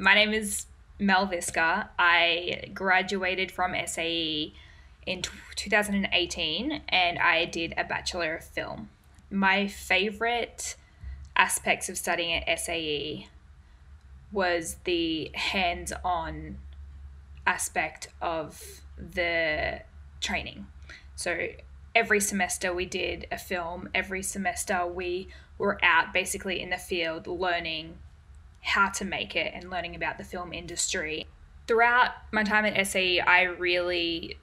My name is Mel Visca. I graduated from SAE in 2018 and I did a Bachelor of Film. My favorite aspects of studying at SAE was the hands on aspect of the training. So every semester we did a film, every semester we were out basically in the field learning how to make it and learning about the film industry. Throughout my time at SAE, I really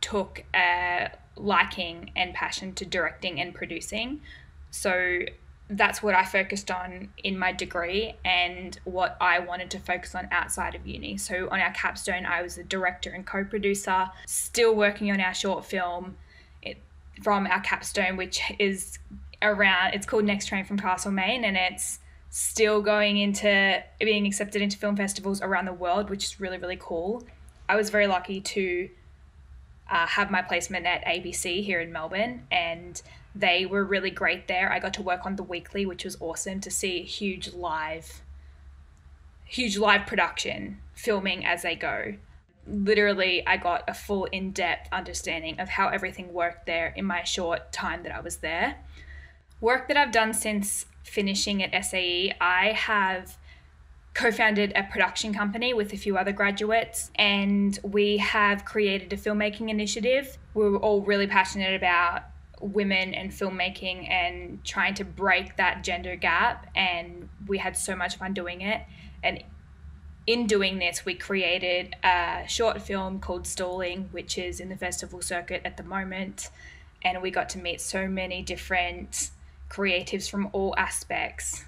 took a liking and passion to directing and producing. So that's what I focused on in my degree and what I wanted to focus on outside of uni. So on our capstone, I was a director and co producer, still working on our short film from our capstone, which is around, it's called Next Train from Castlemaine, and it's still going into being accepted into film festivals around the world, which is really, really cool. I was very lucky to uh, have my placement at ABC here in Melbourne, and they were really great there. I got to work on the weekly, which was awesome to see huge live, huge live production filming as they go. Literally, I got a full in depth understanding of how everything worked there in my short time that I was there. Work that I've done since finishing at SAE, I have co founded a production company with a few other graduates, and we have created a filmmaking initiative. We are all really passionate about women and filmmaking and trying to break that gender gap, and we had so much fun doing it. And in doing this, we created a short film called Stalling, which is in the festival circuit at the moment. And we got to meet so many different creatives from all aspects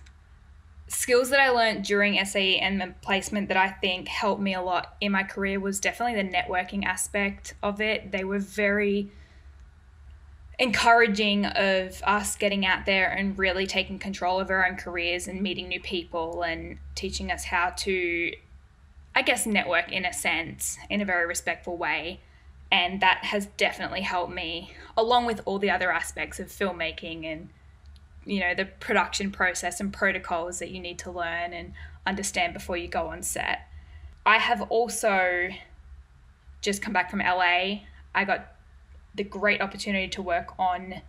skills that I learned during SAE and the placement that I think helped me a lot in my career was definitely the networking aspect of it. They were very encouraging of us getting out there and really taking control of our own careers and meeting new people and teaching us how to I guess network in a sense in a very respectful way and that has definitely helped me along with all the other aspects of filmmaking and you know the production process and protocols that you need to learn and understand before you go on set. I have also just come back from LA. I got the great opportunity to work on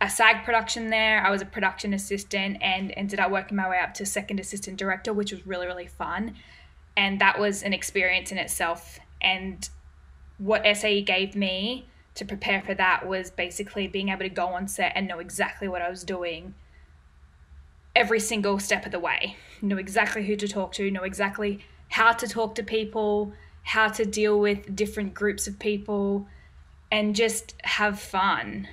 a SAG production there. I was a production assistant and ended up working my way up to second assistant director, which was really, really fun. And that was an experience in itself. And what SAE gave me to prepare for that was basically being able to go on set and know exactly what I was doing every single step of the way. Know exactly who to talk to, know exactly how to talk to people, how to deal with different groups of people, and just have fun.